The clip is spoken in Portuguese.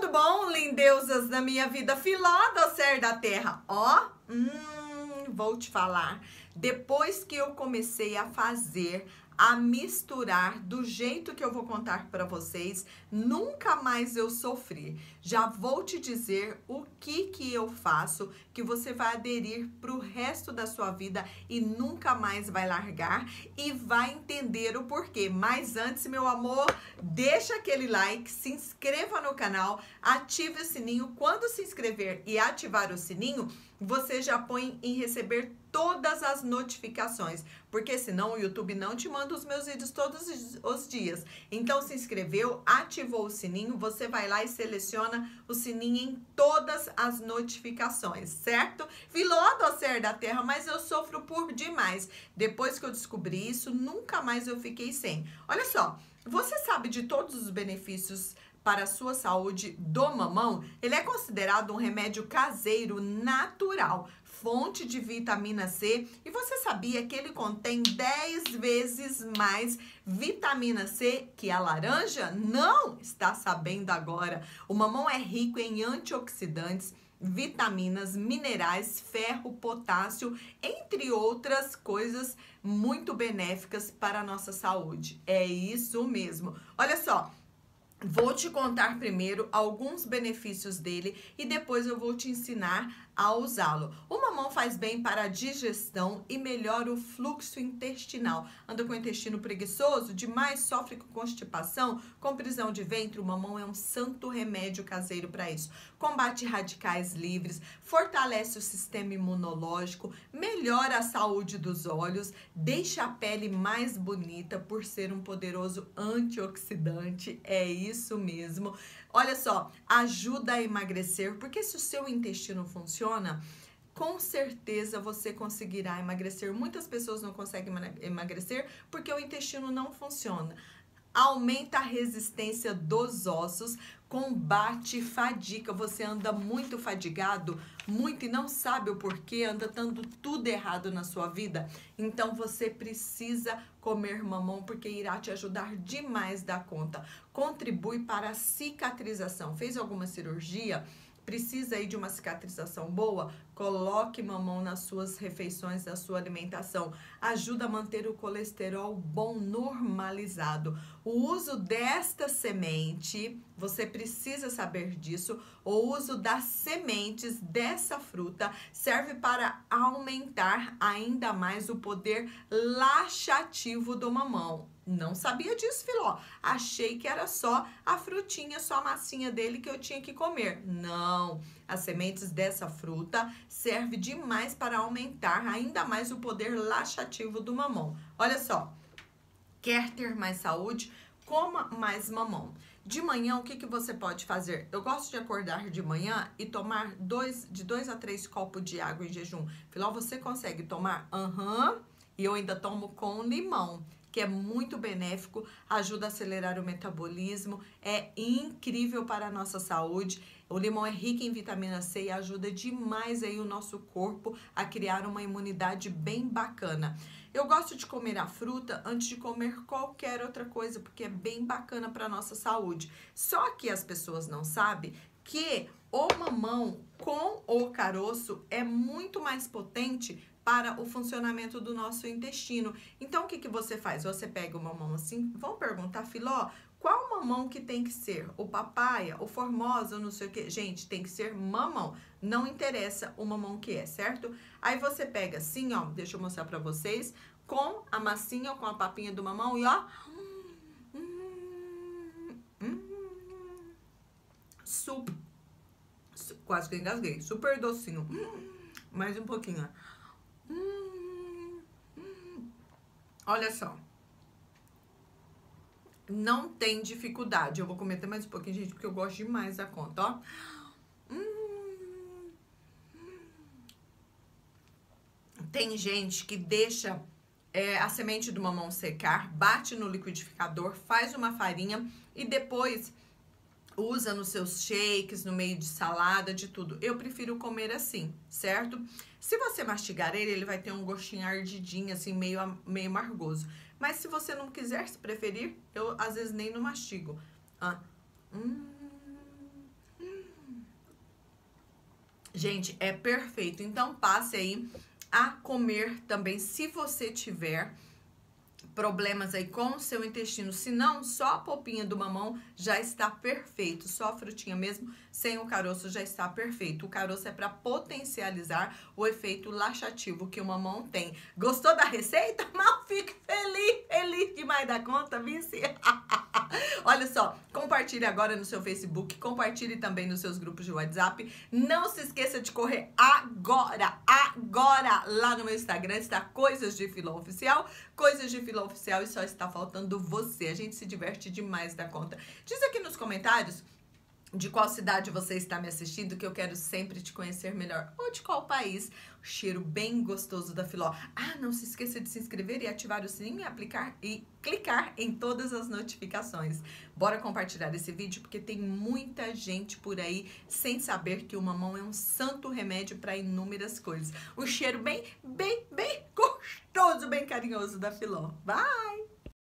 tudo bom, lindeusas da minha vida, filó do ser da terra? Ó, hum, vou te falar. Depois que eu comecei a fazer a misturar do jeito que eu vou contar para vocês, nunca mais eu sofri. Já vou te dizer o que que eu faço que você vai aderir para o resto da sua vida e nunca mais vai largar e vai entender o porquê. Mas antes, meu amor, deixa aquele like, se inscreva no canal, ative o sininho. Quando se inscrever e ativar o sininho, você já põe em receber todas as notificações, porque senão o YouTube não te manda os meus vídeos todos os dias. Então se inscreveu, ativou o sininho, você vai lá e seleciona o sininho em todas as notificações, certo? Viló do ser da terra, mas eu sofro por demais. Depois que eu descobri isso, nunca mais eu fiquei sem. Olha só, você sabe de todos os benefícios para a sua saúde do mamão, ele é considerado um remédio caseiro natural, fonte de vitamina C. E você sabia que ele contém 10 vezes mais vitamina C que a laranja? Não está sabendo agora. O mamão é rico em antioxidantes vitaminas, minerais, ferro, potássio, entre outras coisas muito benéficas para a nossa saúde. É isso mesmo. Olha só, Vou te contar primeiro alguns benefícios dele e depois eu vou te ensinar a usá-lo. O mamão faz bem para a digestão e melhora o fluxo intestinal. Anda com o intestino preguiçoso, demais sofre com constipação, com prisão de ventre, o mamão é um santo remédio caseiro para isso. Combate radicais livres, fortalece o sistema imunológico, melhora a saúde dos olhos, deixa a pele mais bonita por ser um poderoso antioxidante. É isso mesmo. Olha só, ajuda a emagrecer, porque se o seu intestino funciona, com certeza você conseguirá emagrecer. Muitas pessoas não conseguem emagrecer porque o intestino não funciona. Aumenta a resistência dos ossos, combate fadiga. Você anda muito fadigado, muito e não sabe o porquê, anda dando tudo errado na sua vida. Então você precisa comer mamão porque irá te ajudar demais da conta. Contribui para a cicatrização. Fez alguma cirurgia? Precisa aí de uma cicatrização boa? Coloque mamão nas suas refeições, na sua alimentação. Ajuda a manter o colesterol bom normalizado. O uso desta semente, você precisa saber disso. O uso das sementes dessa fruta serve para aumentar ainda mais o poder laxativo do mamão. Não sabia disso, Filó. Achei que era só a frutinha, só a massinha dele que eu tinha que comer. Não. As sementes dessa fruta serve demais para aumentar ainda mais o poder laxativo do mamão. Olha só, quer ter mais saúde? Coma mais mamão. De manhã, o que, que você pode fazer? Eu gosto de acordar de manhã e tomar dois, de dois a três copos de água em jejum. Filó, você consegue tomar? Aham. Uhum. E eu ainda tomo com limão que é muito benéfico, ajuda a acelerar o metabolismo, é incrível para a nossa saúde. O limão é rico em vitamina C e ajuda demais aí o nosso corpo a criar uma imunidade bem bacana. Eu gosto de comer a fruta antes de comer qualquer outra coisa, porque é bem bacana para a nossa saúde. Só que as pessoas não sabem que o mamão com o caroço é muito mais potente para o funcionamento do nosso intestino. Então, o que, que você faz? Você pega o mamão assim, vão perguntar, Filó, qual mamão que tem que ser? O papaya, o formosa, não sei o que. Gente, tem que ser mamão. Não interessa o mamão que é, certo? Aí você pega assim, ó, deixa eu mostrar pra vocês, com a massinha, com a papinha do mamão e ó... Super, quase que engasguei. Super docinho. Hum, mais um pouquinho, ó. Hum, hum. Olha só não tem dificuldade. Eu vou comer até mais um pouquinho, gente, porque eu gosto demais da conta, ó. Hum. Tem gente que deixa é, a semente do mamão secar, bate no liquidificador, faz uma farinha e depois usa nos seus shakes, no meio de salada, de tudo. Eu prefiro comer assim, certo? Se você mastigar ele, ele vai ter um gostinho ardidinho, assim, meio, meio amargoso. Mas se você não quiser, se preferir, eu às vezes nem não mastigo. Ah. Hum, Gente, é perfeito. Então passe aí a comer também, se você tiver problemas aí com o seu intestino. Se não, só a polpinha do mamão já está perfeito. Só a frutinha mesmo, sem o caroço, já está perfeito. O caroço é para potencializar o efeito laxativo que o mamão tem. Gostou da receita? Mal fique feliz, feliz demais da conta, vice. Olha só, compartilhe agora no seu Facebook, compartilhe também nos seus grupos de WhatsApp. Não se esqueça de correr agora, agora lá no meu Instagram está Coisas de Filó Oficial, Coisas de Filó Oficial e só está faltando você. A gente se diverte demais da conta. Diz aqui nos comentários de qual cidade você está me assistindo, que eu quero sempre te conhecer melhor, ou de qual país. O cheiro bem gostoso da Filó. Ah, não se esqueça de se inscrever e ativar o sininho e aplicar e clicar em todas as notificações. Bora compartilhar esse vídeo porque tem muita gente por aí sem saber que o mamão é um santo remédio para inúmeras coisas. Um cheiro bem, bem, bem gostoso, bem carinhoso da Filó. Bye!